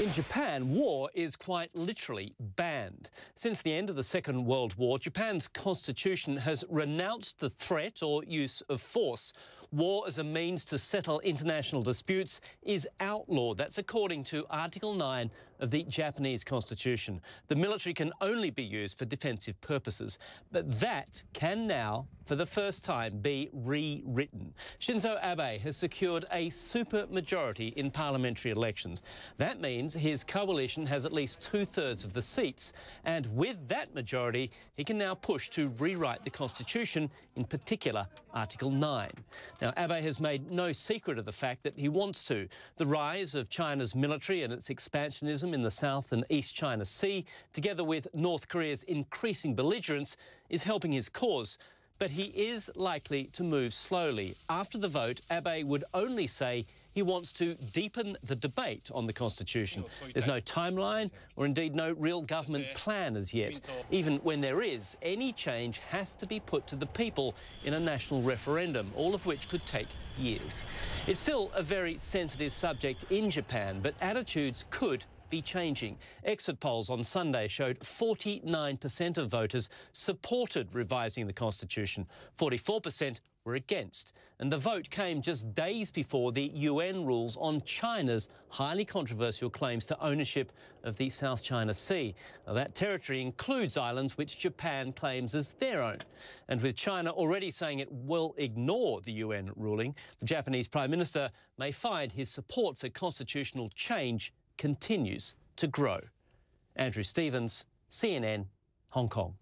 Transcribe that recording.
In Japan, war is quite literally banned. Since the end of the Second World War, Japan's constitution has renounced the threat or use of force. War as a means to settle international disputes is outlawed. That's according to Article 9 of the Japanese constitution. The military can only be used for defensive purposes, but that can now, for the first time, be rewritten. Shinzo Abe has secured a super majority in parliamentary elections. That means his coalition has at least two thirds of the seats, and with that majority, he can now push to rewrite the constitution, in particular Article 9. Now, Abe has made no secret of the fact that he wants to. The rise of China's military and its expansionism in the South and East China Sea, together with North Korea's increasing belligerence, is helping his cause. But he is likely to move slowly. After the vote, Abe would only say he wants to deepen the debate on the Constitution. There's no timeline or indeed no real government plan as yet. Even when there is, any change has to be put to the people in a national referendum, all of which could take years. It's still a very sensitive subject in Japan, but attitudes could be changing. Exit polls on Sunday showed 49% of voters supported revising the Constitution, 44% were against. And the vote came just days before the UN rules on China's highly controversial claims to ownership of the South China Sea. Now, that territory includes islands which Japan claims as their own. And with China already saying it will ignore the UN ruling, the Japanese Prime Minister may find his support for constitutional change continues to grow. Andrew Stevens, CNN, Hong Kong.